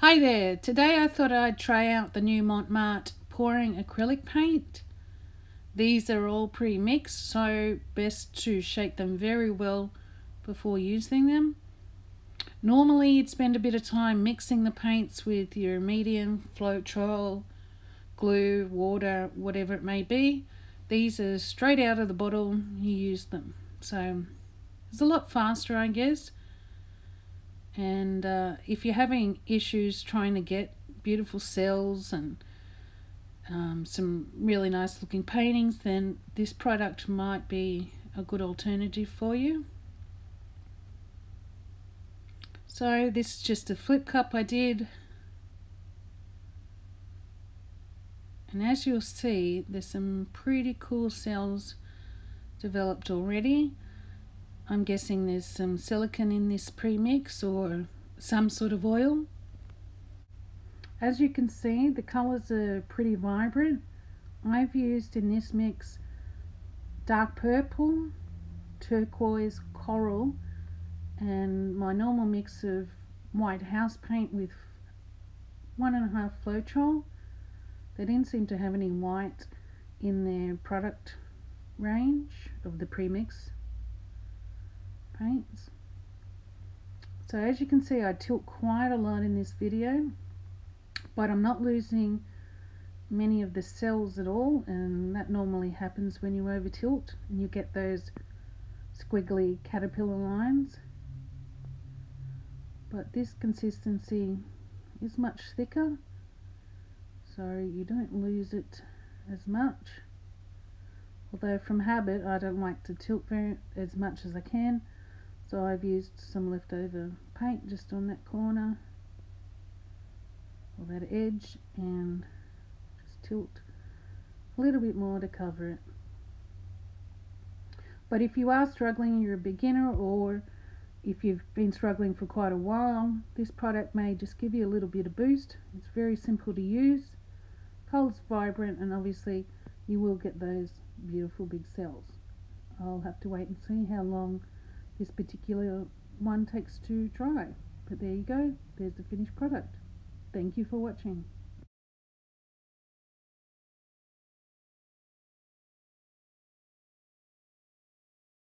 Hi there, today I thought I'd try out the new Mont Marte pouring acrylic paint. These are all pre-mixed so best to shake them very well before using them. Normally you'd spend a bit of time mixing the paints with your medium, Floetrol, glue, water, whatever it may be. These are straight out of the bottle, you use them. So it's a lot faster I guess and uh, if you're having issues trying to get beautiful cells and um, some really nice looking paintings then this product might be a good alternative for you. So this is just a flip cup I did. And as you'll see there's some pretty cool cells developed already I'm guessing there's some silicon in this premix or some sort of oil. As you can see, the colors are pretty vibrant. I've used in this mix dark purple, turquoise, coral, and my normal mix of white house paint with one and a half Floetrol. They didn't seem to have any white in their product range of the premix paints. So as you can see I tilt quite a lot in this video but I'm not losing many of the cells at all and that normally happens when you over tilt and you get those squiggly caterpillar lines. But this consistency is much thicker so you don't lose it as much. Although from habit I don't like to tilt very as much as I can so I've used some leftover paint just on that corner or that edge and just tilt a little bit more to cover it. But if you are struggling, you're a beginner or if you've been struggling for quite a while, this product may just give you a little bit of boost. It's very simple to use, color's vibrant and obviously you will get those beautiful big cells. I'll have to wait and see how long this particular one takes to dry. But there you go, there's the finished product. Thank you for watching.